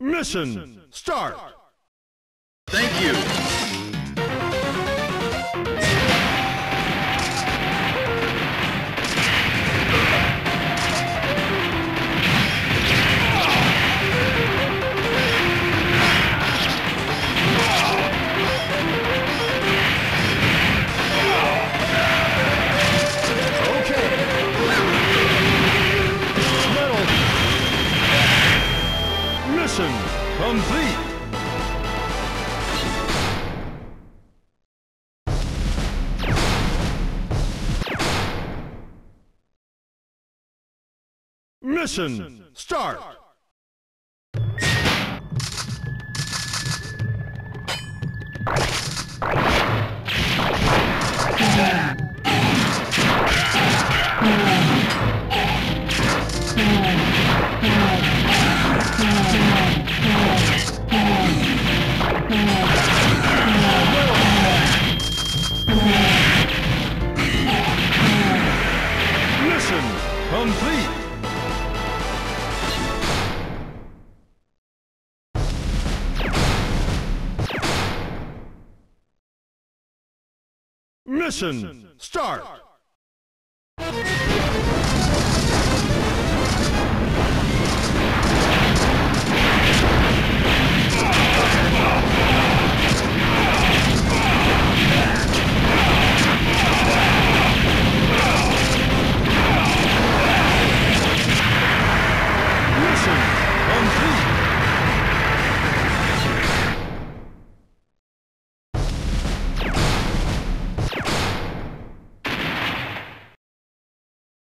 Mission start! Thank you. Complete. Mission start. Mission complete. Mission start.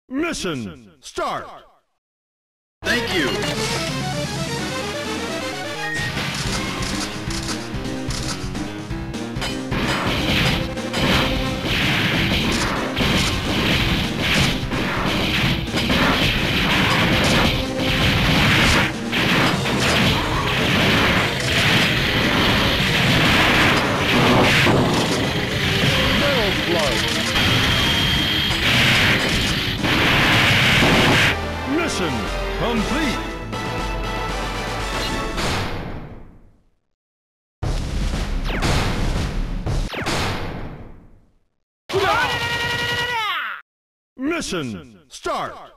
Mission start. Thank you. Mission complete. Mission start.